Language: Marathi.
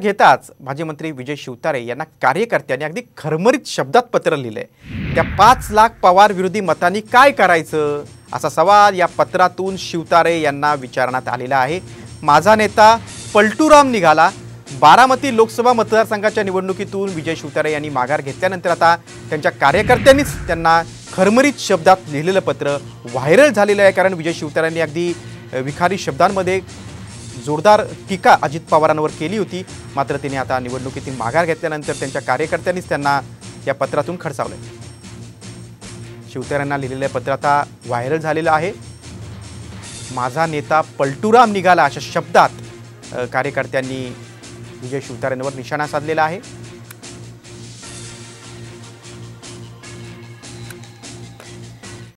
घेताच माजी मंत्री विजय शिवतारे यांना कार्यकर्त्यांनी अगदी खरमरीत शब्दात पत्र लिहिलंय. त्या पाच लाख पवार विरोधी मतांनी काय करायचं? असा सवाल या पत्रातून शिवतारे यांना विचारण्यात आलेला आहे. माझा नेता पलटूराम निघाला. बारामती लोकसभा मतदारसंघाच्या निवडणुकीतून विजय शिवतारे यांनी माघार घेतल्यानंतर आता त्यांच्या कार्यकर्त्यांनीच त्यांना खरमरीत शब्दात लिहिलेलं पत्र व्हायरल झालेलं आहे. कारण विजय शिवतारेंनी अगदी विखारी शब्दांमध्ये जोरदार टीका अजित पवारांवर केली होती. मात्र तिने आता निवडणुकीतील माघार घेतल्यानंतर त्यांच्या कार्यकर्त्यांनीच त्यांना या पत्रातून खडसावलंय. शिवतारेंना लिहिलेलं पत्र आता व्हायरल झालेलं आहे. माझा नेता पलटुराम निघाला अशा शब्दात कार्यकर्त्यांनी विजय शिवतारेंवर निशाणा साधलेला आहे.